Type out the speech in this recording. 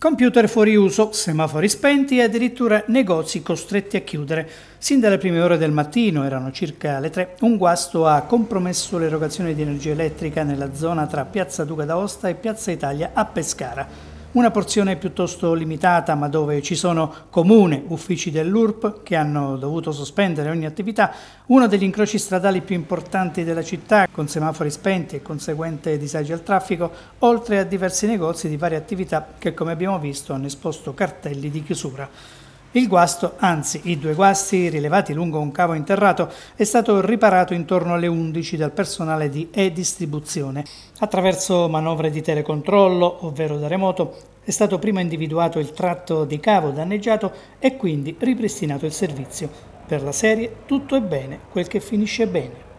Computer fuori uso, semafori spenti e addirittura negozi costretti a chiudere. Sin dalle prime ore del mattino, erano circa le tre, un guasto ha compromesso l'erogazione di energia elettrica nella zona tra Piazza Duca d'Aosta e Piazza Italia a Pescara. Una porzione piuttosto limitata, ma dove ci sono comune uffici dell'URP che hanno dovuto sospendere ogni attività, uno degli incroci stradali più importanti della città, con semafori spenti e conseguente disagi al traffico, oltre a diversi negozi di varie attività che, come abbiamo visto, hanno esposto cartelli di chiusura. Il guasto, anzi i due guasti rilevati lungo un cavo interrato, è stato riparato intorno alle 11 dal personale di e-distribuzione. Attraverso manovre di telecontrollo, ovvero da remoto, è stato prima individuato il tratto di cavo danneggiato e quindi ripristinato il servizio. Per la serie tutto è bene, quel che finisce bene.